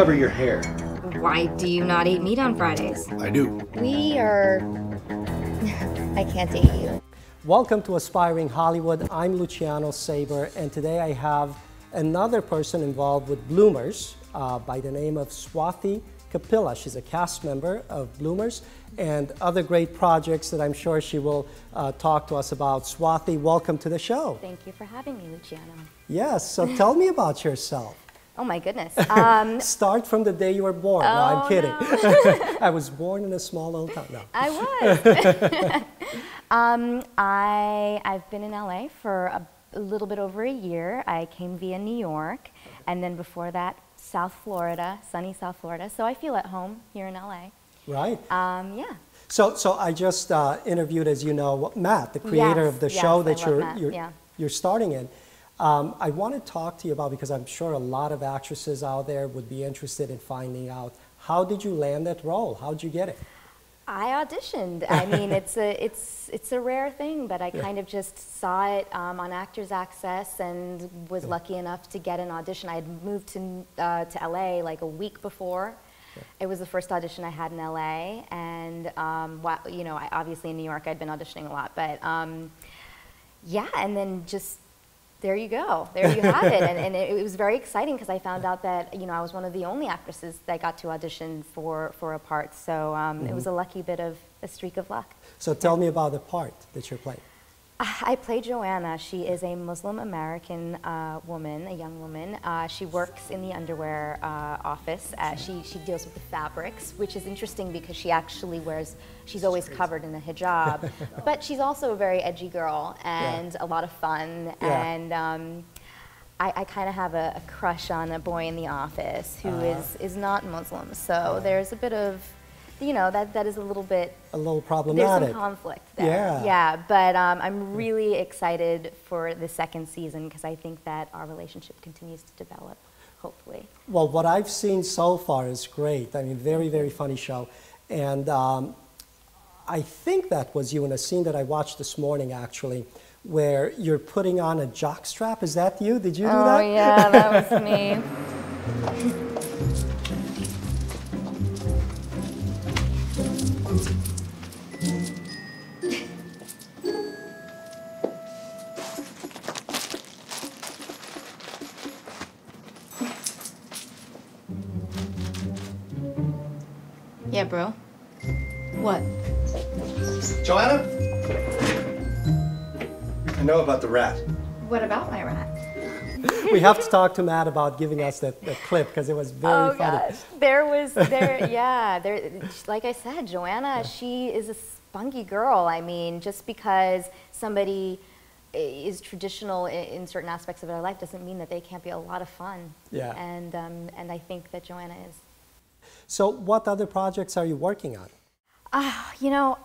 cover your hair? Why do you not eat meat on Fridays? I do. We are. I can't date you. Welcome to Aspiring Hollywood. I'm Luciano Saber, and today I have another person involved with Bloomers uh, by the name of Swati Kapila. She's a cast member of Bloomers and other great projects that I'm sure she will uh, talk to us about. Swati, welcome to the show. Thank you for having me, Luciano. Yes, so tell me about yourself. Oh my goodness. Um, Start from the day you were born. no, Oh, I'm kidding. no. I was born in a small little town. No. I was. um, I I've been in LA for a, a little bit over a year. I came via New York, and then before that, South Florida, sunny South Florida. So I feel at home here in LA. Right? Um, yeah. So, so I just uh, interviewed, as you know, Matt, the creator Yes, of the yes, show that you're, you're, yeah. you're starting in. Um, I want to talk to you about because I'm sure a lot of actresses out there would be interested in finding out how did you land that role? How did you get it? I auditioned. I mean, it's a it's it's a rare thing, but I kind of just saw it um, on Actors Access and was lucky enough to get an audition. I had moved to uh, to LA like a week before. It was the first audition I had in LA, and um, you know, I, obviously in New York I'd been auditioning a lot, but um, yeah, and then just there you go, there you have it, and, and it, it was very exciting because I found out that you know I was one of the only actresses that got to audition for for a part, so um, it was a lucky bit of a streak of luck. So tell me about the part that you're playing. I play Joanna. She is a Muslim American uh, woman, a young woman. Uh, she works in the underwear uh, office. Uh, she, she deals with the fabrics, which is interesting because she actually wears, she's always covered in a hijab. but she's also a very edgy girl and a lot of fun. Yeah. And um, I, I kind of have a, a crush on a boy in the office who is is not Muslim. So there's a bit of, you know, that, that is a little bit A little problematic. there's some conflict there. Yeah. Yeah, but um, I'm really excited for the second season because I think that our relationship continues to develop, hopefully. Well, what I've seen so far is great. I mean, very, very funny show. And um, I think that was you in a scene that I watched this morning, actually, where you're putting on a jock strap. Is that you? Did you do that? Oh, yeah, that was me. Yeah, bro. What? Joanna? I know about the rat. What about my rat? We have to talk to Matt about giving us that, that clip because it was very oh funny. gosh, there was there. yeah, there. Like I said, Joanna, she is a spunky girl. I mean, just because somebody is traditional in certain aspects of their life doesn't mean that they can't be a lot of fun. Yeah. And um, and I think that Joanna is. So, what other projects are you working on? Ah, you know,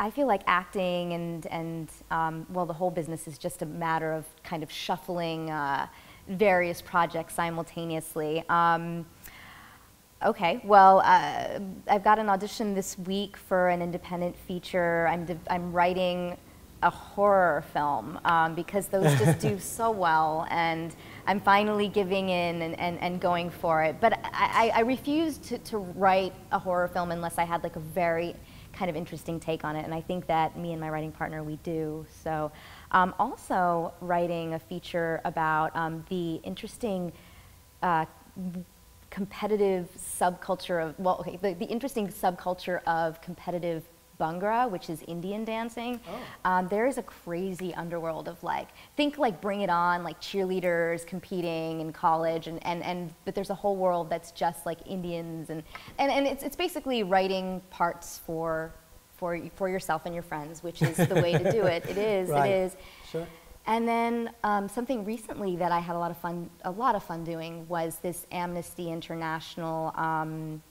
I feel like acting and and um, well, the whole business is just a matter of kind of shuffling uh, various projects simultaneously. Um, okay, well, uh, I've got an audition this week for an independent feature. I'm I'm writing a horror film um, because those just do so well and I'm finally giving in and, and, and going for it. But I, I I refuse to, to write a horror film unless I had like a very kind of interesting take on it. And I think that me and my writing partner, we do. So um, also writing a feature about um, the interesting uh, competitive subculture of, well, okay, the, the interesting subculture of competitive Bhangra, which is Indian dancing. Um, there is a crazy underworld of like, think like Bring It On, like cheerleaders competing in college, and, and, and but there's a whole world that's just like Indians, and, and, and it's, it's basically writing parts for, for, for yourself and your friends, which is the way to do it. It is, Right. it is. Sure. And then um, something recently that I had a lot of fun, a lot of fun doing was this Amnesty International um,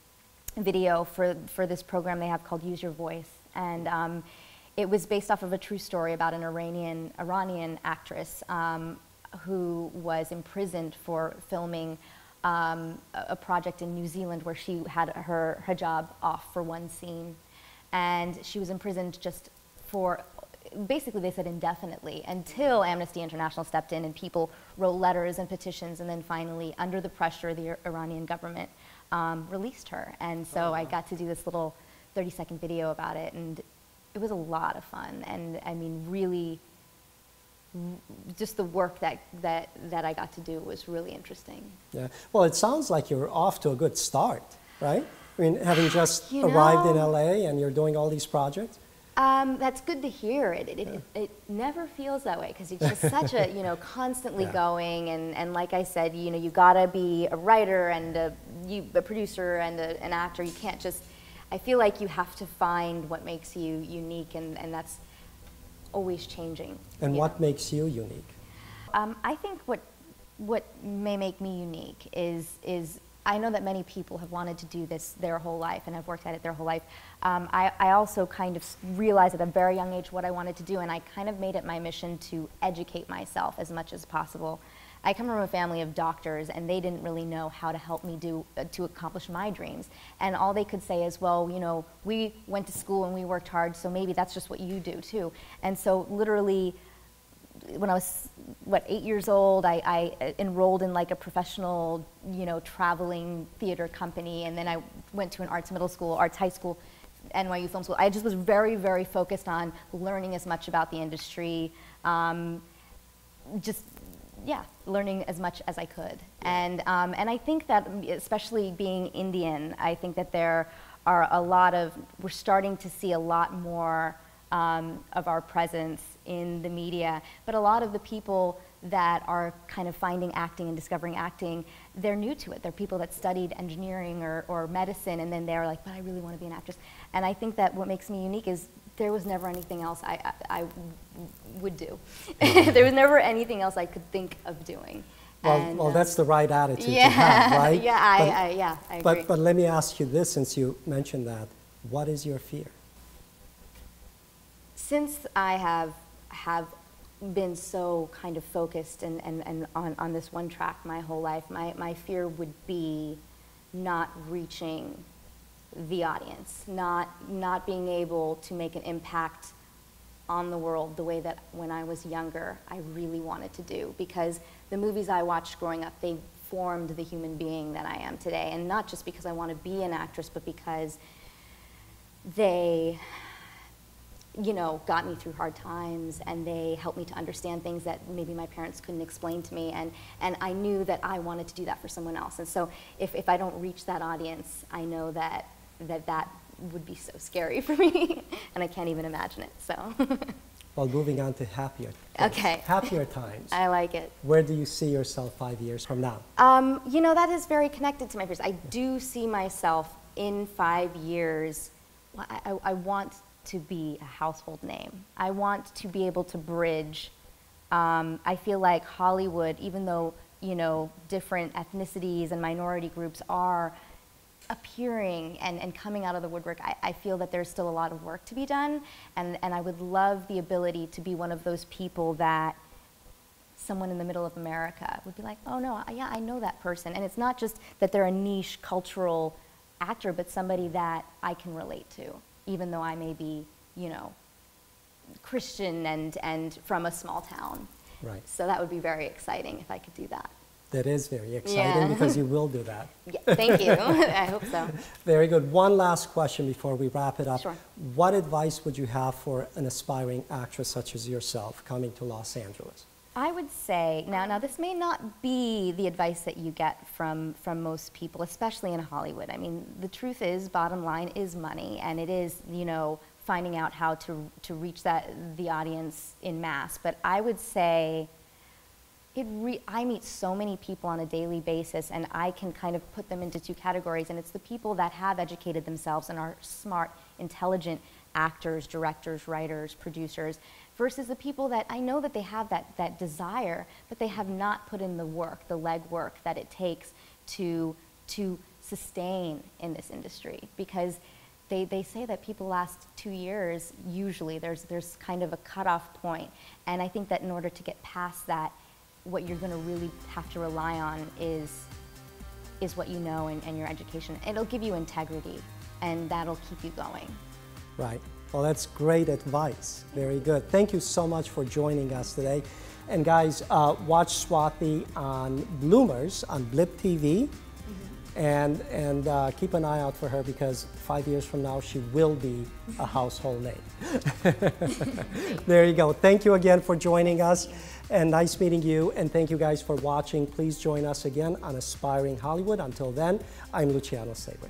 video for for this program they have called Use Your Voice, and um, it was based off of a true story about an Iranian Iranian actress um, who was imprisoned for filming. Um, a project in New Zealand where she had her hijab off for one scene, and she was imprisoned just for basically they said indefinitely until Amnesty International stepped in and people wrote letters and petitions, and then finally, under the pressure, the Iranian government um, released her. And so I got to do this little 30 second video about it, and it was a lot of fun. And I mean, really, just the work that, that, that I got to do was really interesting. Yeah. Well, it sounds like you're off to a good start, right? I mean, having just You arrived in LA and you're doing all these projects. Um, that's good to hear. It, it, it, it never feels that way because it's just such a, you know, constantly Yeah. going. And, and like I said, you know, you gotta be a writer and a, you, a producer and a, an actor. You can't just, I feel like you have to find what makes you unique and, and that's always changing. And what know. makes you unique? Um, I think what what may make me unique is is I know that many people have wanted to do this their whole life and have worked at it their whole life. Um, I, I also kind of realized at a very young age what I wanted to do, and I kind of made it my mission to educate myself as much as possible. I come from a family of doctors, and they didn't really know how to help me do uh, to accomplish my dreams. And all they could say is, "Well, you know, we went to school and we worked hard, so maybe that's just what you do too." And so, literally, when I was what eight years old, I, I enrolled in like a professional, you know, traveling theater company, and then I went to an arts middle school, arts high school, NYU Film School. I just was very, very focused on learning as much about the industry, um, just yeah, learning as much as I could. And um, and I think that especially being Indian, I think that there are a lot of we're starting to see a lot more um, of our presence in the media. But a lot of the people that are kind of finding acting and discovering acting, they're new to it. They're people that studied engineering or, or medicine, and then they're like, but I really want to be an actress. And I think that what makes me unique is there was never anything else I, I, I would do. there was never anything else I could think of doing. Well, And, well um, that's the right attitude yeah, to have, right? yeah, I, But- I, yeah, I agree. But, but let me ask you this since you mentioned that. What is your fear? since I have have been so kind of focused and, and, and on, on this one track my whole life, my, my fear would be not reaching the audience, not not being able to make an impact on the world the way that when I was younger I really wanted to do because the movies I watched growing up they formed the human being that I am today. And not just because I want to be an actress but because they you know, got me through hard times and they helped me to understand things that maybe my parents couldn't explain to me. And, and I knew that I wanted to do that for someone else. And so if, if I don't reach that audience, I know that that, that would be so scary for me. and I can't even imagine it. So Well, moving on to happier. things. Okay. Happier times. I like it. Where do you see yourself five years from now? Um, you know, that is very connected to my fears. I do see myself in five years. I, I, I want to be a household name. I want to be able to bridge. Um, I feel like Hollywood, even though you know different ethnicities and minority groups are appearing and, and coming out of the woodwork, I, I feel that there's still a lot of work to be done. And, and I would love the ability to be one of those people that someone in the middle of America would be like, oh no, yeah, I know that person. And it's not just that they're a niche cultural actor, but somebody that I can relate to, even though I may be, you know, Christian and, and from a small town. Right. So that would be very exciting if I could do that. That is very exciting Yeah. because you will do that. Yeah, thank you. I hope so. Very good. One last question before we wrap it up. Sure. What advice would you have for an aspiring actress such as yourself coming to Los Angeles? I would say now now this may not be the advice that you get from from most people, especially in Hollywood. I mean, the truth is, bottom line is money, and it is you know finding out how to to reach that the audience in mass. But I would say. It re- I meet so many people on a daily basis, and I can kind of put them into two categories. And it's the people that have educated themselves and are smart, intelligent actors, directors, writers, producers, versus the people that I know that they have that, that desire, but they have not put in the work, the legwork that it takes to, to sustain in this industry. Because they, they say that people last two years, usually, there's, there's kind of a cutoff point. And I think that in order to get past that, what you're going to really have to rely on is is what you know and, and your education. It'll give you integrity, and that'll keep you going. Right. Well, that's great advice. Very good. Thank you so much for joining us today. And guys, uh, watch Swati on Bloomers on Blip TV. And, and uh, keep an eye out for her because five years from now, she will be a household name. there you go. Thank you again for joining us. And nice meeting you. And thank you guys for watching. Please join us again on Aspiring Hollywood. Until then, I'm Luciano Saber.